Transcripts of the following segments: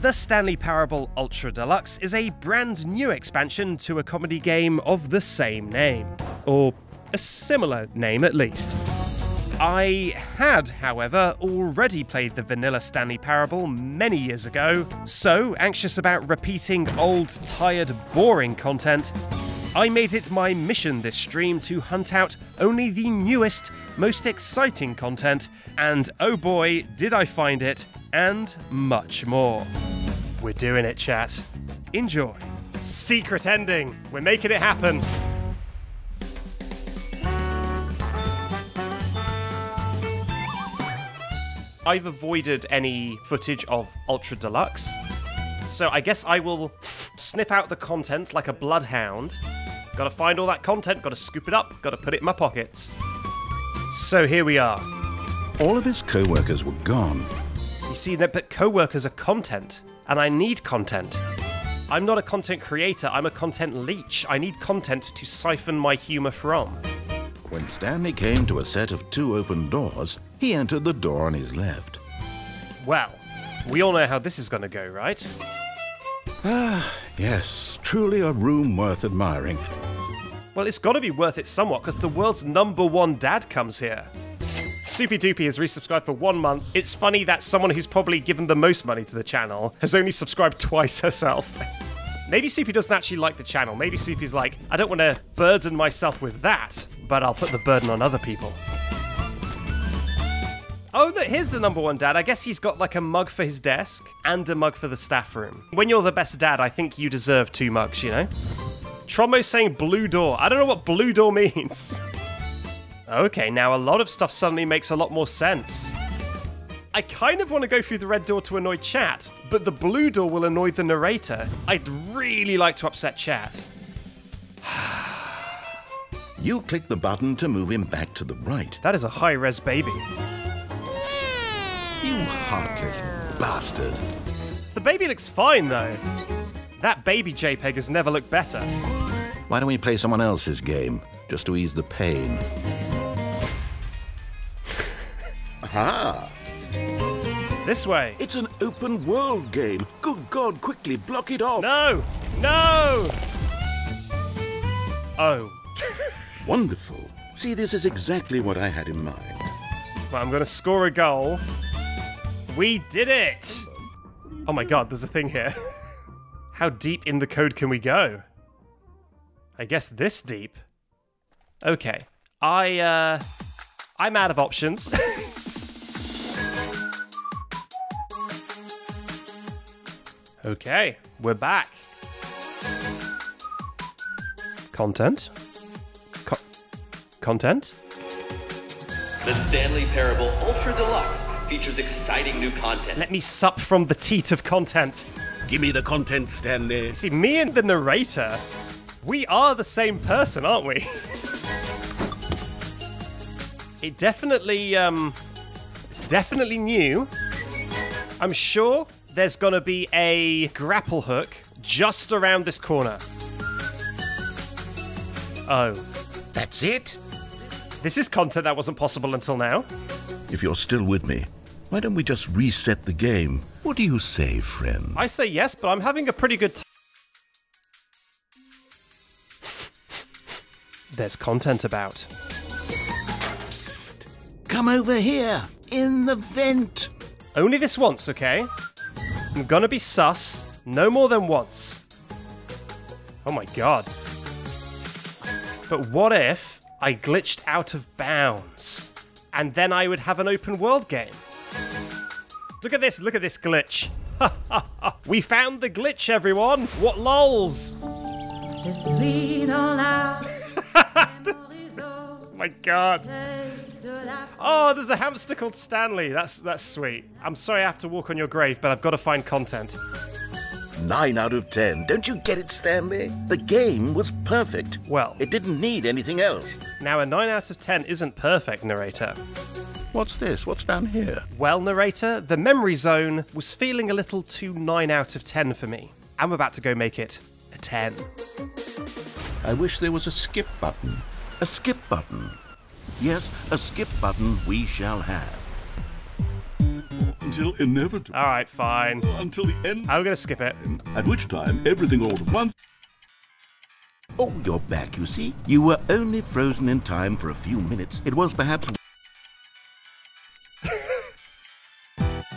The Stanley Parable Ultra Deluxe is a brand new expansion to a comedy game of the same name, or a similar name at least. I had, however, already played the vanilla Stanley Parable many years ago, so anxious about repeating old, tired, boring content, I made it my mission this stream to hunt out only the newest, most exciting content, and oh boy, did I find it, and much more. We're doing it, chat. Enjoy. Secret ending. We're making it happen. I've avoided any footage of Ultra Deluxe. So I guess I will sniff out the content like a bloodhound. Gotta find all that content, gotta scoop it up, gotta put it in my pockets. So here we are. All of his co workers were gone. You see, that but co-workers are content, and I need content. I'm not a content creator, I'm a content leech. I need content to siphon my humour from. When Stanley came to a set of two open doors, he entered the door on his left. Well, we all know how this is gonna go, right? Ah, Yes, truly a room worth admiring. Well, it's gotta be worth it somewhat, because the world's number one dad comes here. Soupy Doopy has resubscribed for one month. It's funny that someone who's probably given the most money to the channel has only subscribed twice herself. Maybe Soupy doesn't actually like the channel. Maybe Soupy's like, I don't want to burden myself with that, but I'll put the burden on other people. Oh, here's the number one dad. I guess he's got like a mug for his desk and a mug for the staff room. When you're the best dad, I think you deserve two mugs, you know? Trombo's saying blue door. I don't know what blue door means. Okay, now a lot of stuff suddenly makes a lot more sense. I kind of want to go through the red door to annoy chat, but the blue door will annoy the narrator. I'd really like to upset chat. You click the button to move him back to the right. That is a high res baby. You heartless bastard. The baby looks fine though. That baby JPEG has never looked better. Why don't we play someone else's game, just to ease the pain? Aha! This way. It's an open world game. Good God, quickly block it off. No! No! Oh. Wonderful. See, this is exactly what I had in mind. Well, I'm gonna score a goal. We did it! Oh my god, there's a thing here. How deep in the code can we go? I guess this deep. Okay. I, uh. I'm out of options. okay, we're back. Content? Co- content? The Stanley Parable Ultra Deluxe features exciting new content. Let me sup from the teat of content. Give me the content, Stanley. See, me and the narrator, we are the same person, aren't we? it definitely, um, it's definitely new. I'm sure there's gonna be a grapple hook just around this corner. Oh, That's it? this is content that wasn't possible until now. If you're still with me, why don't we just reset the game? What do you say, friend? I say yes, but I'm having a pretty good time. There's content about. Come over here, in the vent. Only this once, okay? I'm gonna be sus, no more than once. Oh my god. But what if I glitched out of bounds? And then I would have an open world game. Look at this, look at this glitch. we found the glitch, everyone! What lols! Je suis dans Oh my god. Oh, there's a hamster called Stanley. That's that's sweet. I'm sorry I have to walk on your grave, but I've got to find content. Nine out of ten. Don't you get it, Stanley? The game was perfect. Well. it didn't need anything else. Now, a 9 out of 10 isn't perfect, narrator. What's this? What's down here? Well, narrator, the memory zone was feeling a little too 9 out of 10 for me. I'm about to go make it a 10. I wish there was a skip button. A skip button. Yes, a skip button we shall have. until inevitable. All right, fine. Until the end. I'm gonna skip it. At which time, everything all at once. Oh, you're back, you see? You were only frozen in time for a few minutes. It was perhaps.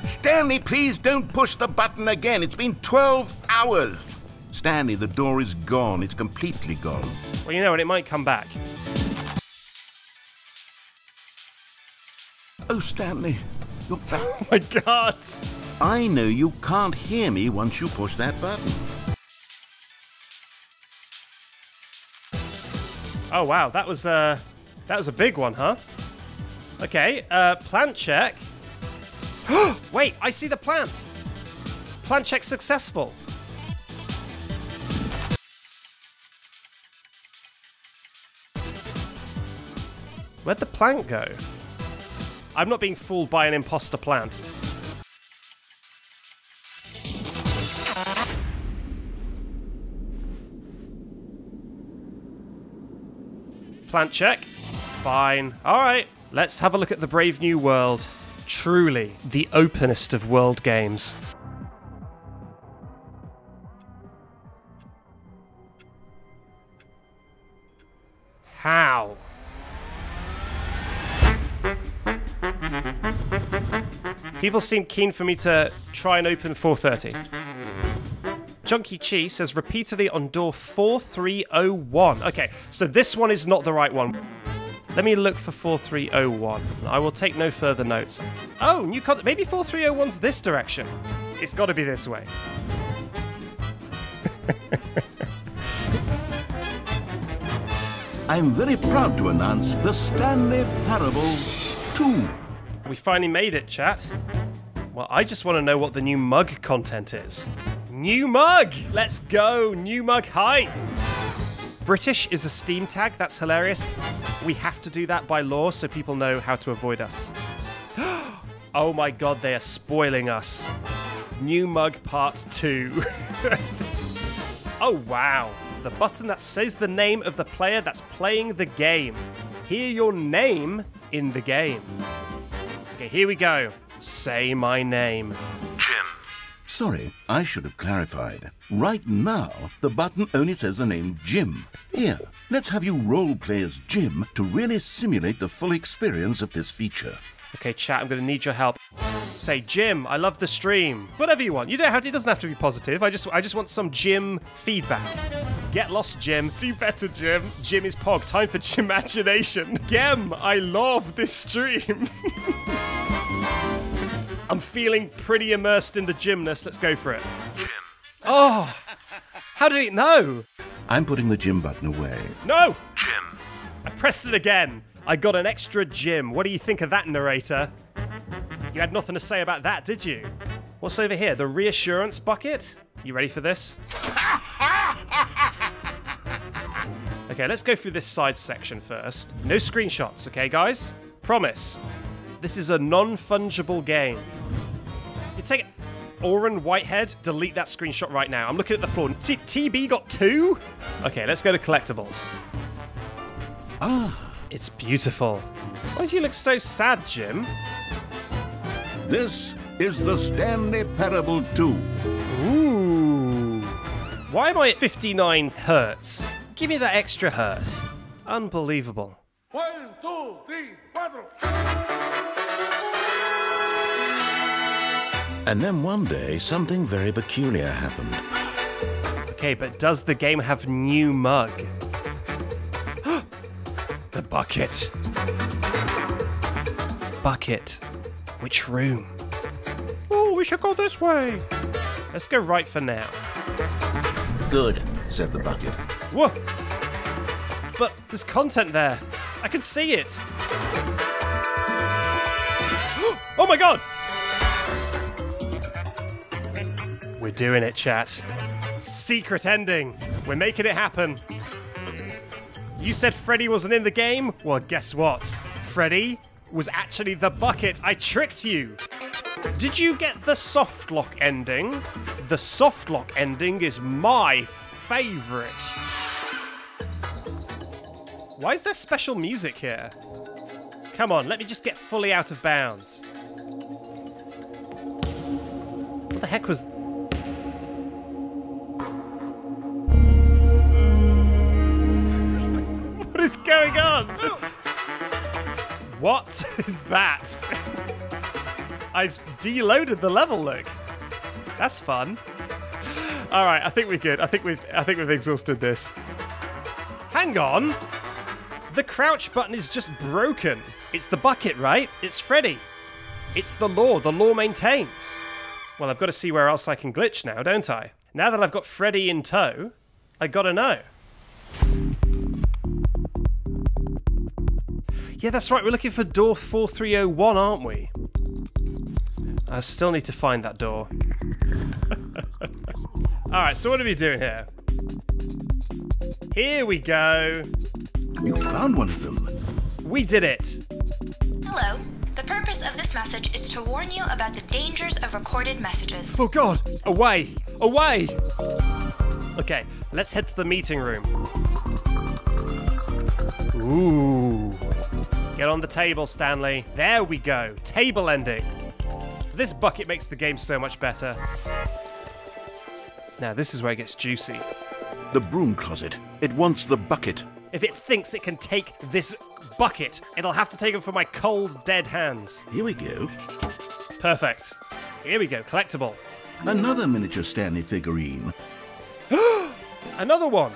Stanley, please don't push the button again. It's been 12 hours. Stanley, the door is gone. It's completely gone. Well, you know what? It might come back. Oh, Stanley, you're back. Oh my god! I know you can't hear me once you push that button. Oh wow, that was uh, that was a big one, huh? Okay, uh, plant check. Wait, I see the plant. Plant check successful. Where'd the plant go? I'm not being fooled by an imposter plant. Plant check. Fine. Alright, let's have a look at the Brave New World. Truly, the openest of world games. How? People seem keen for me to try and open 430. Chunky Chi says repeatedly on door 4301. Okay, so this one is not the right one. Let me look for 4301. I will take no further notes. Oh, new content. Maybe 4301's this direction. It's got to be this way. I'm very proud to announce the Stanley Parable 2. We finally made it, chat. Well, I just want to know what the new mug content is. New mug! Let's go! New mug hype! British is a Steam tag. That's hilarious. We have to do that by law so people know how to avoid us. oh my god, they are spoiling us. New mug part 2. oh wow. The button that says the name of the player that's playing the game. Hear your name in the game. Okay, here we go. Say my name. Sorry, I should have clarified. Right now, the button only says the name Jim. Here, let's have you role play as Jim to really simulate the full experience of this feature. Okay, chat, I'm gonna need your help. Say, Jim, I love the stream. Whatever you want. You don't have to, it doesn't have to be positive. I just I just want some Jim feedback. Get lost, Jim. Do better, Jim. Jim is Pog. Time for Imagination. Gem, I love this stream. I'm feeling pretty immersed in the gymnast. Let's go for it. Oh, how did it know? I'm putting the Jim button away. No! Jim. I pressed it again. I got an extra Jim. What do you think of that, narrator? You had nothing to say about that, did you? What's over here? The reassurance bucket? You ready for this? Okay, let's go through this side section first. No screenshots, okay, guys? Promise. This is a non fungible game. You. Oren Whitehead, delete that screenshot right now. I'm looking at the floor. T- TB got two? Okay, let's go to collectibles. Ah, It's beautiful. Why do you look so sad, Jim? this is the Stanley Parable 2. Ooh. Why am I at 59 hertz? Give me that extra hertz. Unbelievable. One, two, three, cuatro. And then one day, something very peculiar happened. Okay, but does the game have new mug? the bucket. Bucket. Which room? Oh, we should go this way. Let's go right for now. Good, said the bucket. Whoa! But there's content there. I can see it. oh my god! We're doing it, chat. Secret ending. We're making it happen. You said Freddy wasn't in the game? Well, guess what? Freddy was actually the bucket. I tricked you. Did you get the soft lock ending? The soft lock ending is my favorite. Why is there special music here? Come on, let me just get fully out of bounds. What the heck was. Is going on? what is that? I've deloaded the level. Look, that's fun. All right, I think we're good. I think we've I think we've exhausted this. Hang on. The crouch button is just broken. It's the bucket, right? It's Freddy. It's the law. The law maintains. Well, I've got to see where else I can glitch now, don't I? Now that I've got Freddy in tow, I gotta know. Yeah, that's right. We're looking for door 4301, aren't we? I still need to find that door. Alright, so what are we doing here? Here we go. You found one of them. We did it. Hello. The purpose of this message is to warn you about the dangers of recorded messages. Oh god! Away! Away! Okay, let's head to the meeting room. Ooh. Get on the table, Stanley. There we go. Table ending. This bucket makes the game so much better. Now, this is where it gets juicy. The broom closet. It wants the bucket. If it thinks it can take this bucket, it'll have to take it from my cold, dead hands. Here we go. Perfect. Here we go, collectible. Another miniature Stanley figurine. Another one.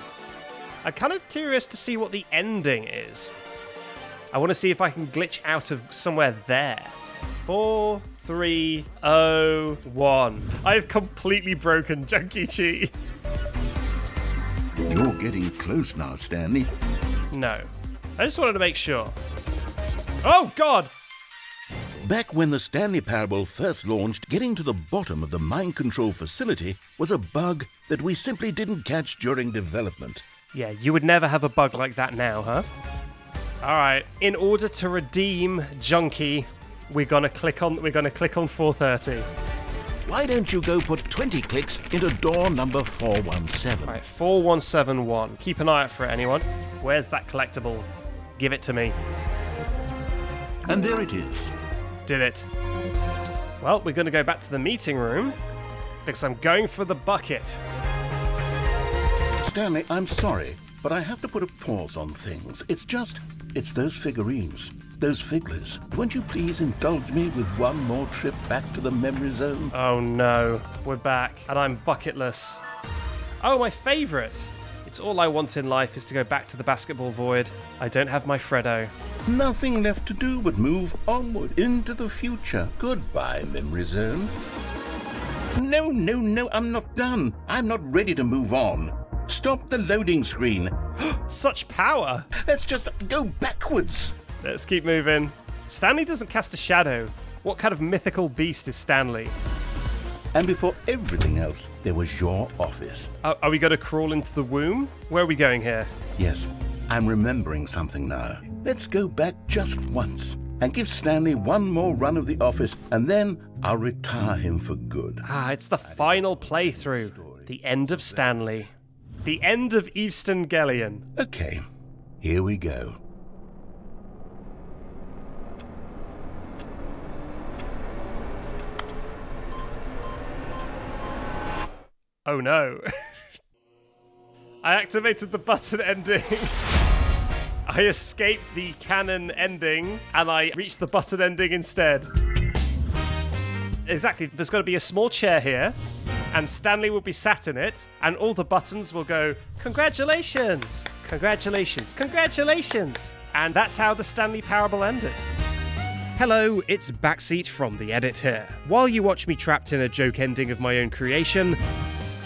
I'm kind of curious to see what the ending is. I want to see if I can glitch out of somewhere there. Four, three, oh, one. I've completely broken Junkie Chi. You're getting close now, Stanley. No. I just wanted to make sure. Oh, God! Back when the Stanley Parable first launched, getting to the bottom of the mind control facility was a bug that we simply didn't catch during development. Yeah, you would never have a bug like that now, huh? Alright, in order to redeem Junkie, we're gonna click on we're gonna click on 430. Why don't you go put 20 clicks into door number 417? Right, 4171. Keep an eye out for it, anyone. Where's that collectible? Give it to me. And there it is. Did it. Well, we're gonna go back to the meeting room because I'm going for the bucket. Stanley, I'm sorry, but I have to put a pause on things. It's just, it's those figurines, those figglers. Won't you please indulge me with one more trip back to the memory zone? Oh no, we're back, and I'm bucketless. Oh, my favourite! It's all I want in life is to go back to the basketball void. I don't have my Freddo. Nothing left to do but move onward into the future. Goodbye, memory zone. No, no, no, I'm not done. I'm not ready to move on. Stop the loading screen. Such power! Let's just go backwards. Let's keep moving. Stanley doesn't cast a shadow. What kind of mythical beast is Stanley? And before everything else, there was your office. Are, are we going to crawl into the womb? Where are we going here? Yes, I'm remembering something now. Let's go back just once and give Stanley one more run of the office, and then I'll retire him for good. Ah, it's the final playthrough. The end of Stanley. The end of Evestangelion. Okay, here we go. Oh no. I activated the button ending. I escaped the canon ending and I reached the button ending instead. Exactly. There's going to be a small chair here, and Stanley will be sat in it, and all the buttons will go, Congratulations! Congratulations! Congratulations! And that's how the Stanley Parable ended. Hello, it's Backseat from the edit here. While you watch me trapped in a joke ending of my own creation,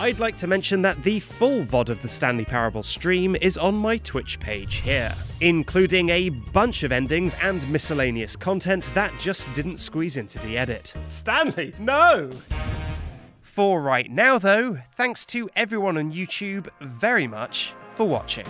I'd like to mention that the full VOD of the Stanley Parable stream is on my Twitch page here, including a bunch of endings and miscellaneous content that just didn't squeeze into the edit. Stanley, no! For right now, though, thanks to everyone on YouTube very much for watching.